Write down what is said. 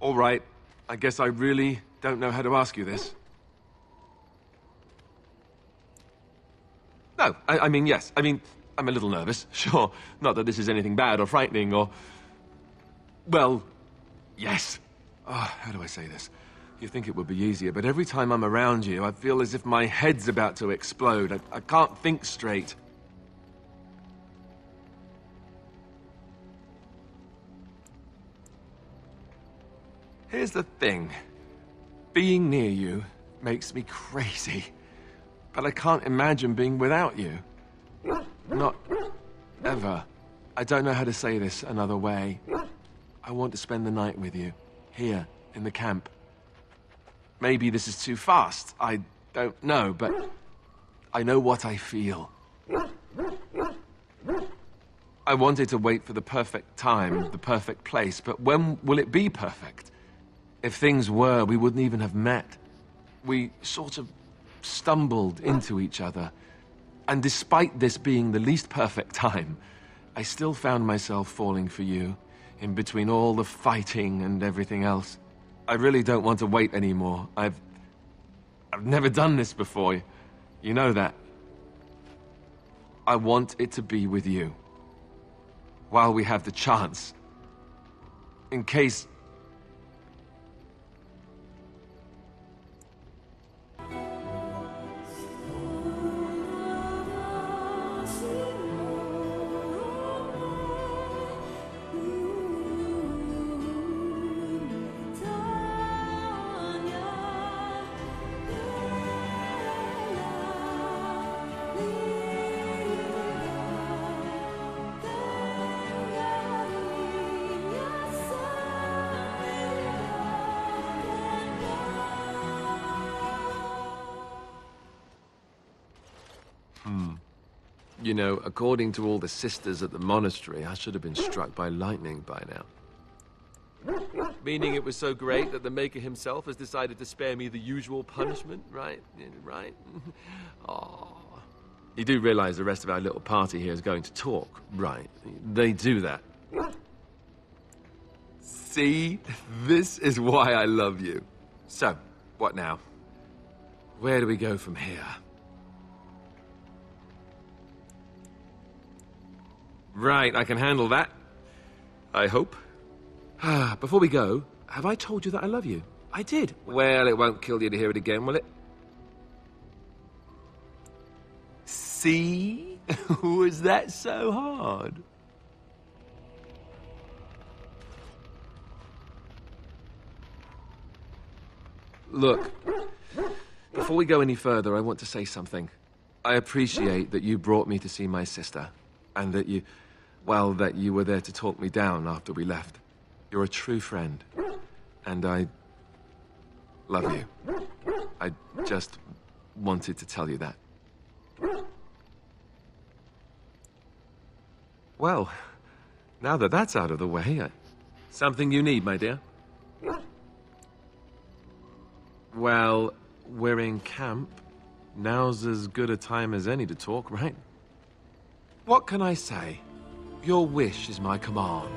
All right. I guess I really don't know how to ask you this. No, I, I mean, yes. I mean, I'm a little nervous, sure. Not that this is anything bad or frightening or. Well, yes. Ah, how do I say this? You think it would be easier, but every time I'm around you, I feel as if my head's about to explode. I, I can't think straight. Here's the thing. Being near you makes me crazy. But I can't imagine being without you. Not ever. I don't know how to say this another way. I want to spend the night with you, here, in the camp. Maybe this is too fast. I don't know, but I know what I feel. I wanted to wait for the perfect time, the perfect place, but when will it be perfect? If things were, we wouldn't even have met. We sort of stumbled into each other. And despite this being the least perfect time, I still found myself falling for you, in between all the fighting and everything else. I really don't want to wait anymore. I've... I've never done this before. You know that. I want it to be with you. While we have the chance. In case You know, according to all the sisters at the monastery, I should have been struck by lightning by now. Meaning it was so great that the Maker himself has decided to spare me the usual punishment, right? Right? Oh. You do realize the rest of our little party here is going to talk, right? They do that. See? This is why I love you. So, what now? Where do we go from here? Right, I can handle that. I hope. Ah, Before we go, have I told you that I love you? I did. Well, it won't kill you to hear it again, will it? See? Was that so hard? Look, before we go any further, I want to say something. I appreciate that you brought me to see my sister, and that you, well, that you were there to talk me down after we left. You're a true friend, and I love you. I just wanted to tell you that. Well, now that that's out of the way, I... something you need, my dear? Well, we're in camp. Now's as good a time as any to talk, right? What can I say? Your wish is my command.